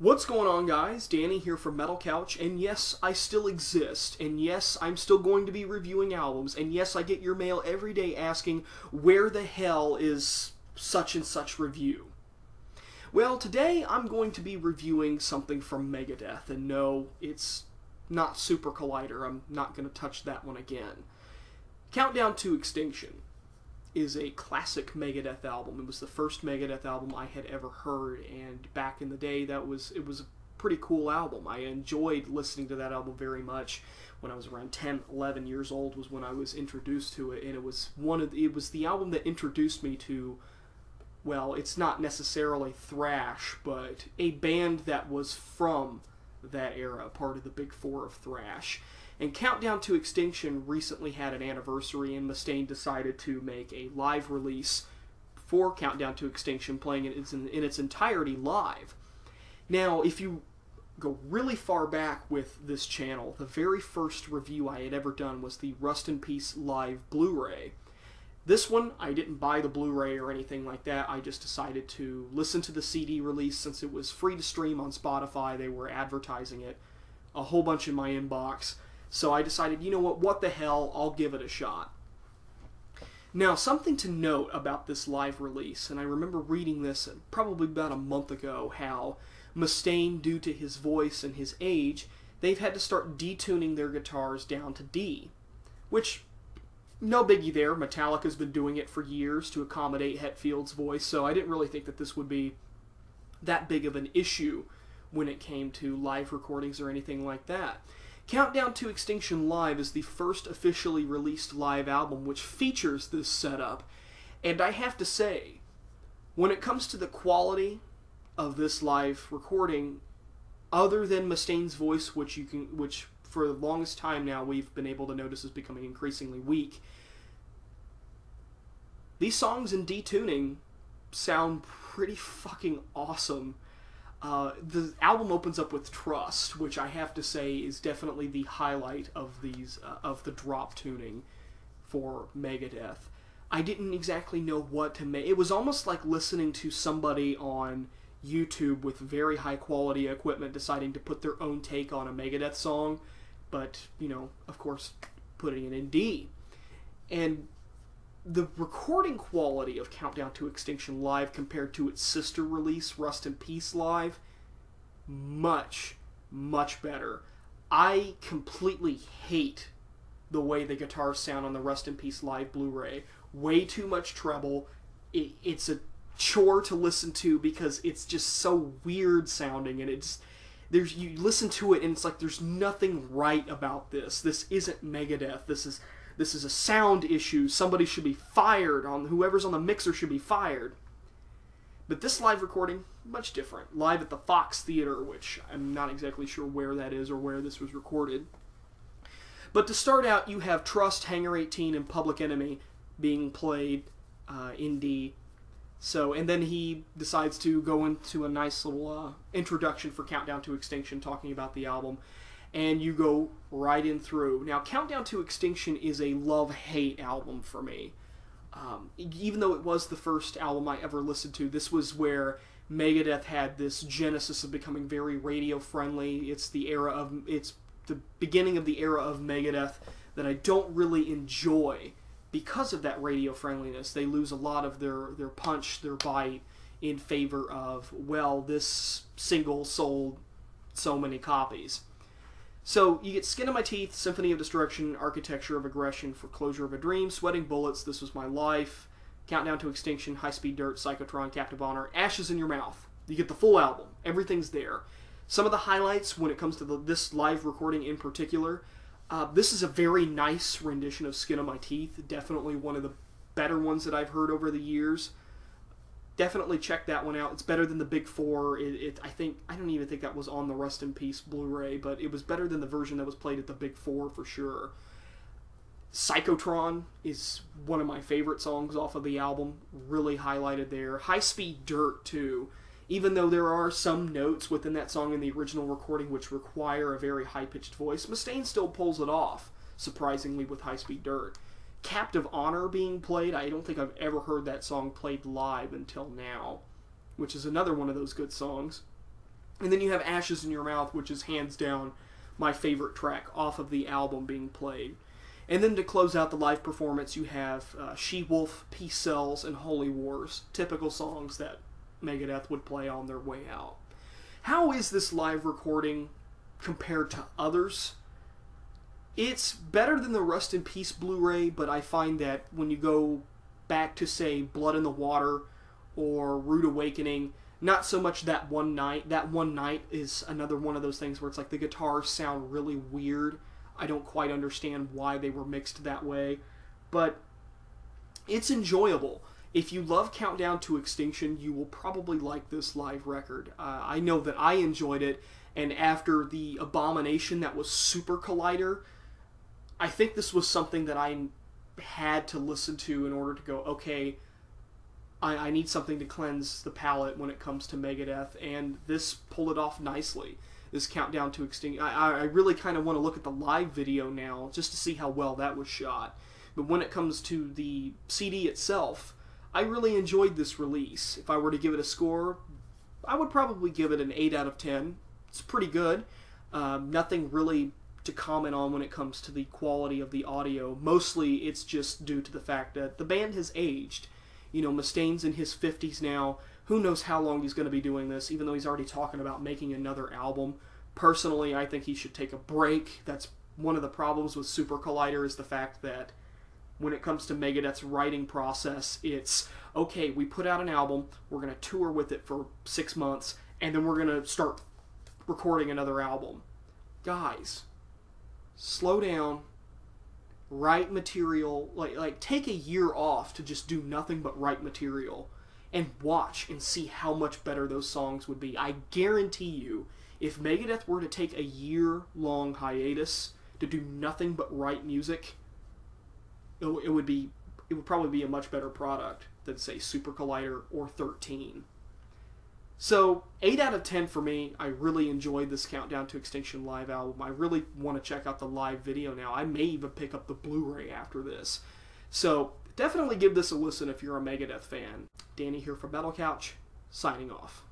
What's going on, guys? Danny here from Metal Couch, and yes, I still exist, and yes, I'm still going to be reviewing albums, and yes, I get your mail every day asking where the hell is such and such review. Well, today I'm going to be reviewing something from Megadeth, and no, it's not Super Collider. I'm not going to touch that one again. Countdown to Extinction is a classic Megadeth album. It was the first Megadeth album I had ever heard, and back in the day, that was it was a pretty cool album. I enjoyed listening to that album very much. When I was around 10, 11 years old was when I was introduced to it, and it was one of the, it was the album that introduced me to well, it's not necessarily thrash, but a band that was from that era, part of the big four of thrash. And Countdown to Extinction recently had an anniversary, and Mustaine decided to make a live release for Countdown to Extinction, playing it in, its entirety live. Now, if you go really far back with this channel, the very first review I had ever done was the Rust in Peace live Blu ray. This one, I didn't buy the Blu ray or anything like that. I just decided to listen to the CD release since it was free to stream on Spotify. They were advertising it a whole bunch in my inbox. So I decided, you know what, what the hell, I'll give it a shot. Now, something to note about this live release, and I remember reading this probably about a month ago, how Mustaine, due to his voice and his age, they've had to start detuning their guitars down to D. Which, no biggie there. Metallica's been doing it for years to accommodate Hetfield's voice, so I didn't really think that this would be that big of an issue when it came to live recordings or anything like that. Countdown to Extinction Live is the first officially released live album which features this setup, and I have to say, when it comes to the quality of this live recording, other than Mustaine's voice, which you can, which for the longest time now we've been able to notice is becoming increasingly weak, these songs in detuning sound pretty fucking awesome uh, the album opens up with Trust, which I have to say is definitely the highlight of these uh, of the drop tuning for Megadeth. I didn't exactly know what to make. It was almost like listening to somebody on YouTube with very high quality equipment deciding to put their own take on a Megadeth song, but you know, of course, putting it in D. And the recording quality of Countdown to Extinction Live compared to its sister release, Rust in Peace Live, much, much better. I completely hate the way the guitars sound on the Rust in Peace Live Blu ray. Way too much treble. It, it's a chore to listen to because it's just so weird sounding and it's there's you listen to it and it's like there's nothing right about this. This isn't Megadeth. This is this is a sound issue. Somebody should be fired. On whoever's on the mixer should be fired. But this live recording, much different. Live at the Fox Theater, which I'm not exactly sure where that is or where this was recorded. But to start out, you have Trust, Hangar 18, and Public Enemy being played uh, in D. So, and then he decides to go into a nice little uh, introduction for Countdown to Extinction, talking about the album and you go right in through. Now, Countdown to Extinction is a love hate album for me. Um, even though it was the first album I ever listened to, this was where Megadeth had this genesis of becoming very radio friendly. It's the era of it's the beginning of the era of Megadeth that I don't really enjoy because of that radio friendliness. They lose a lot of their their punch, their bite in favor of well, this single sold so many copies. So you get Skin of My Teeth, Symphony of Destruction, Architecture of Aggression, Foreclosure of a Dream, Sweating Bullets, This Was My Life, Countdown to Extinction, High Speed Dirt, Psychotron, Captive Honor, Ashes in Your Mouth. You get the full album. Everything's there. Some of the highlights when it comes to the, this live recording in particular, uh, this is a very nice rendition of Skin of My Teeth. Definitely one of the better ones that I've heard over the years definitely check that one out. It's better than the Big Four. It, it, I think I don't even think that was on the Rust in Peace Blu-ray, but it was better than the version that was played at the Big Four for sure. Psychotron is one of my favorite songs off of the album, really highlighted there. High Speed Dirt too. Even though there are some notes within that song in the original recording which require a very high pitched voice, Mustaine still pulls it off, surprisingly, with High Speed Dirt. Captive Honor being played. I don't think I've ever heard that song played live until now, which is another one of those good songs. And then you have Ashes in Your Mouth, which is hands down my favorite track off of the album being played. And then to close out the live performance, you have uh, She Wolf, Peace Sells, and Holy Wars, typical songs that Megadeth would play on their way out. How is this live recording compared to others? It's better than the Rust in Peace Blu ray, but I find that when you go back to, say, Blood in the Water or Rude Awakening, not so much that one night. That one night is another one of those things where it's like the guitars sound really weird. I don't quite understand why they were mixed that way, but it's enjoyable. If you love Countdown to Extinction, you will probably like this live record. Uh, I know that I enjoyed it, and after the abomination that was Super Collider, I think this was something that I had to listen to in order to go, okay, I, I need something to cleanse the palate when it comes to Megadeth, and this pulled it off nicely. This countdown to extinction. I, really kind of want to look at the live video now just to see how well that was shot. But when it comes to the CD itself, I really enjoyed this release. If I were to give it a score, I would probably give it an 8 out of 10. It's pretty good. Um, nothing really to comment on when it comes to the quality of the audio. Mostly it's just due to the fact that the band has aged you know, Mustaine's in his 50s now. Who knows how long he's going to be doing this, even though he's already talking about making another album. Personally, I think he should take a break. That's one of the problems with Super Collider is the fact that when it comes to Megadeth's writing process, it's okay, we put out an album, we're going to tour with it for six months, and then we're going to start recording another album. Guys, slow down, write material like like take a year off to just do nothing but write material and watch and see how much better those songs would be. I guarantee you, if Megadeth were to take a year long hiatus to do nothing but write music, it, it would be it would probably be a much better product than say Super Collider or 13. So, 8 out of 10 for me. I really enjoyed this Countdown to Extinction live album. I really want to check out the live video now. I may even pick up the Blu ray after this. So, definitely give this a listen if you're a Megadeth fan. Danny here for Metal Couch, signing off.